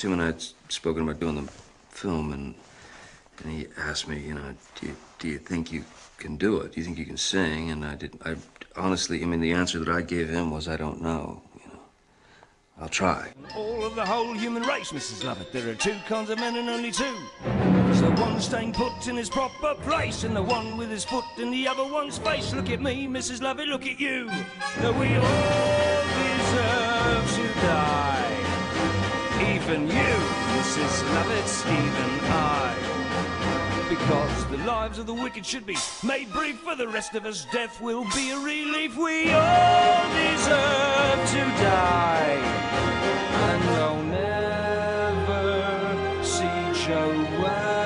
Tim and I had spoken about doing the film, and and he asked me, you know, do you, do you think you can do it? Do you think you can sing? And I did. I honestly, I mean, the answer that I gave him was, I don't know. You know, I'll try. All of the whole human race, Mrs. Lovett. There are two kinds of men and only two. There's the one staying put in his proper place, and the one with his foot in the other one's face. Look at me, Mrs. Lovett. Look at you. That we all even you, Mrs. Lovett, even I. Because the lives of the wicked should be made brief for the rest of us. Death will be a relief. We all deserve to die. And I'll never see Johanna.